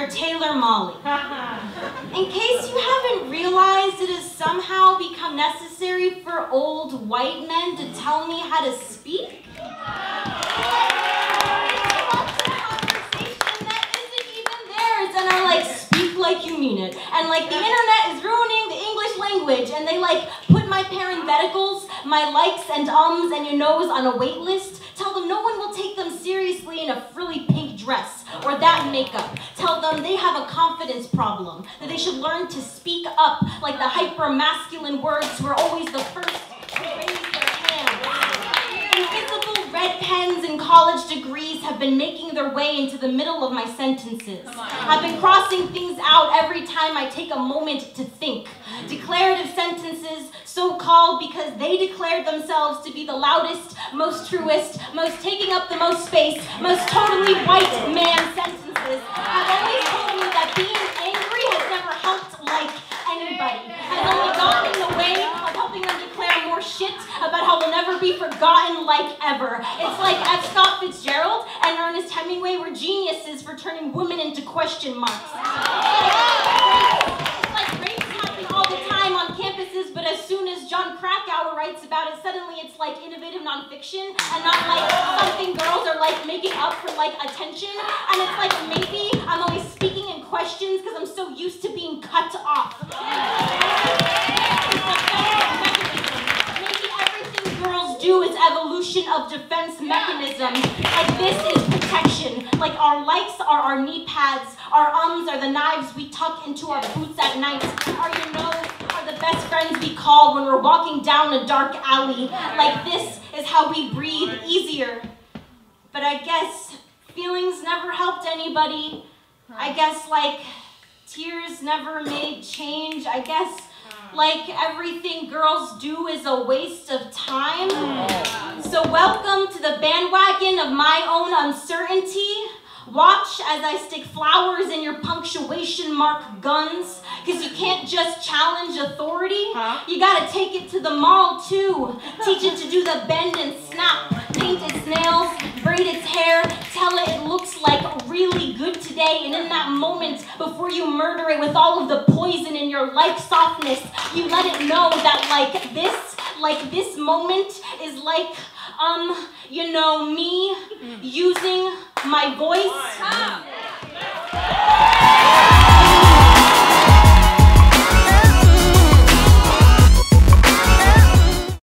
whatever Taylor Molly. In case you haven't realized, it has somehow become necessary for old white men to tell me how to speak. And are like, speak like you mean it. And like the internet is ruining the English language. And they like put my parentheticals, my likes and ums and your nose on a wait list. Tell them no one will take them seriously in a frilly pink dress or that makeup. Tell them they have a confidence problem, that they should learn to speak up like the hyper masculine words who are always the first to raise their hand. Invisible red pens and college been making their way into the middle of my sentences. I've been crossing things out every time I take a moment to think. Declarative sentences, so called because they declared themselves to be the loudest, most truest, most taking up the most space, most totally white man sentences, have always told me that being angry has never helped like anybody, has only gotten in the way of helping them declare more shit about how they'll never be forgotten like ever. It's like F. Scott Fitzgerald and Ernest Hemingway were geniuses for turning women into question marks. It's like rape's happening all the time on campuses, but as soon as Jon Krakauer writes about it, suddenly it's like innovative nonfiction and not like something girls are like making up for like attention. And it's like maybe I'm always speaking in questions because I'm so used to being cut off. Maybe everything girls do is evolution of defense mechanism. Like this is protection. Like our likes are our knee pads, our ums are the knives we tuck into our boots at night. Our you know are the best friends we call when we're walking down a dark alley. Like this is how we breathe easier. But I guess feelings never helped anybody. I guess like tears never made change. I guess like everything girls do is a waste of time. Mm. So welcome to the bandwagon of my own uncertainty. Watch as I stick flowers in your punctuation mark guns, because you can't just challenge authority. You gotta take it to the mall too. Teach it to do the bend and snap, paint its nails, braid its hair, tell it it looks like really good today. And in that moment, before you murder it with all of the poison in your life softness, you let it know that like this, like this moment is like, um, you know, me using my voice